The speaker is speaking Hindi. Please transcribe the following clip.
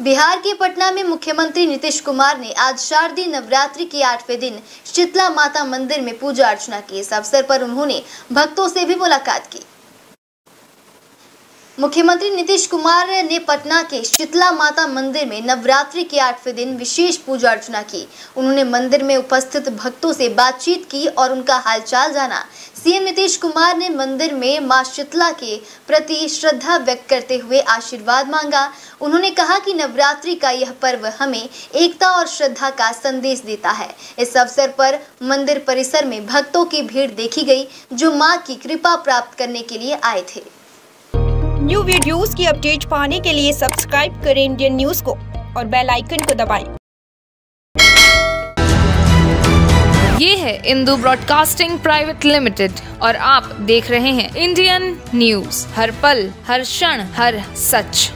बिहार के पटना में मुख्यमंत्री नीतीश कुमार ने आज शारदीय नवरात्रि के आठवें दिन शीतला माता मंदिर में पूजा अर्चना की। इस अवसर पर उन्होंने भक्तों से भी मुलाकात की। मुख्यमंत्री नीतीश कुमार ने पटना के शीतला माता मंदिर में नवरात्रि के आठवें दिन विशेष पूजा अर्चना की। उन्होंने मंदिर में उपस्थित भक्तों से बातचीत की और उनका हालचाल जाना। सीएम नीतीश कुमार ने मंदिर में माँ शीतला के प्रति श्रद्धा व्यक्त करते हुए आशीर्वाद मांगा। उन्होंने कहा कि नवरात्रि का यह पर्व हमें एकता और श्रद्धा का संदेश देता है। इस अवसर पर मंदिर परिसर में भक्तों की भीड़ देखी गई, जो माँ की कृपा प्राप्त करने के लिए आए थे। न्यू वीडियोस की अपडेट पाने के लिए सब्सक्राइब करें इंडियन न्यूज़ को और बेल आइकन को दबाएँ। ये है इंदू ब्रॉडकास्टिंग प्राइवेट लिमिटेड और आप देख रहे हैं इंडियन न्यूज़ हर पल, हर क्षण, हर सच